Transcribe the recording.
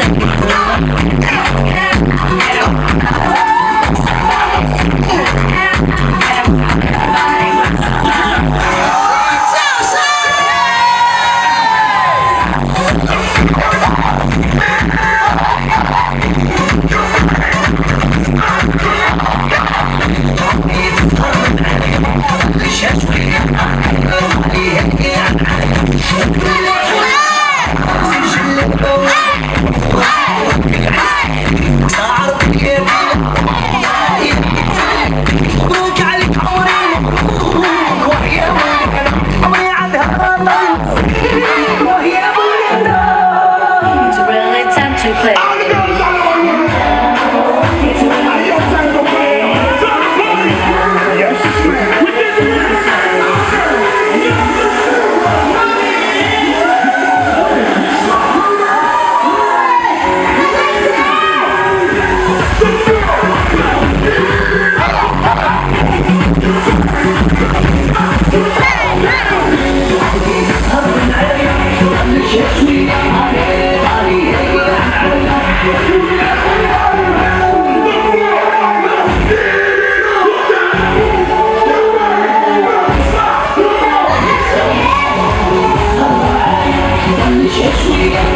second. Palmas! Yes, we are.